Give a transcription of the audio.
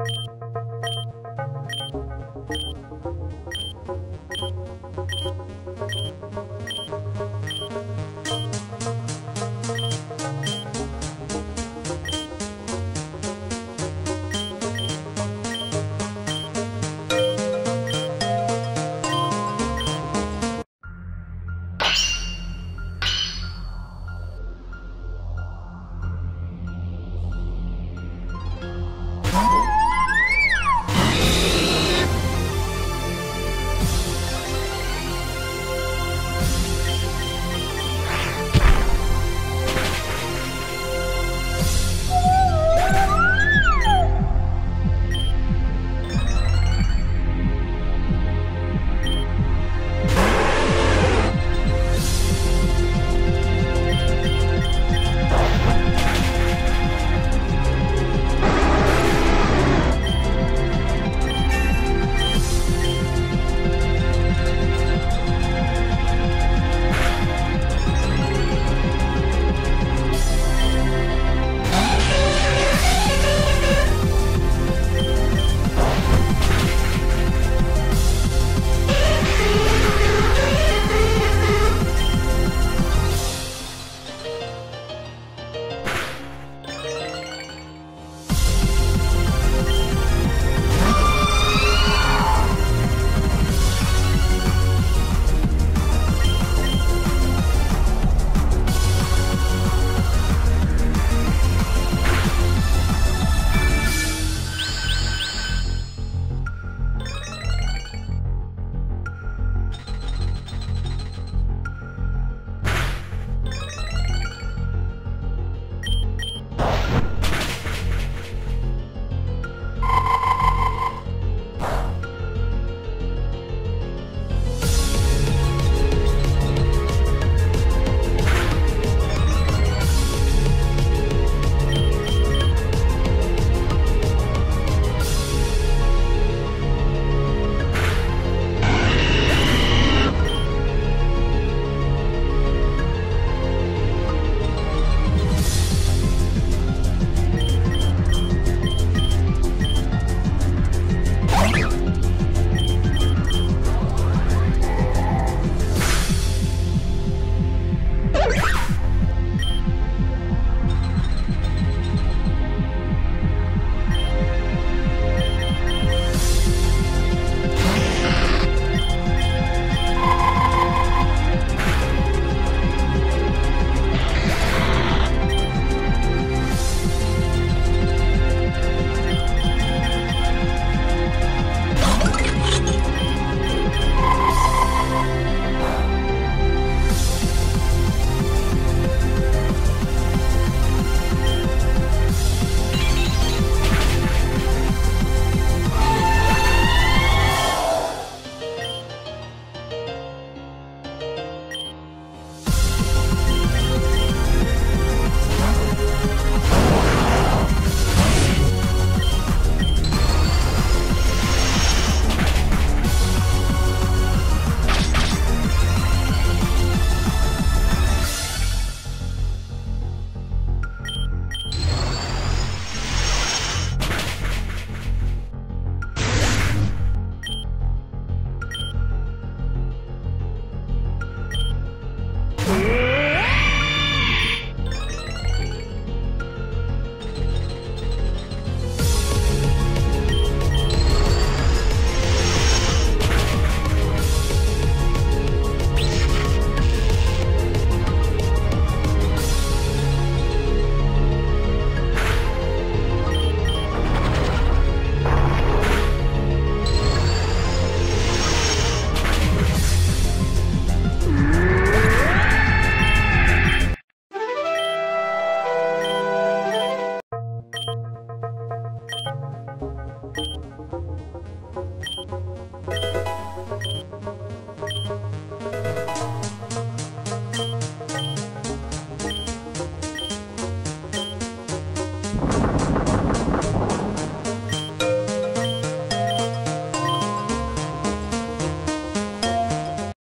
you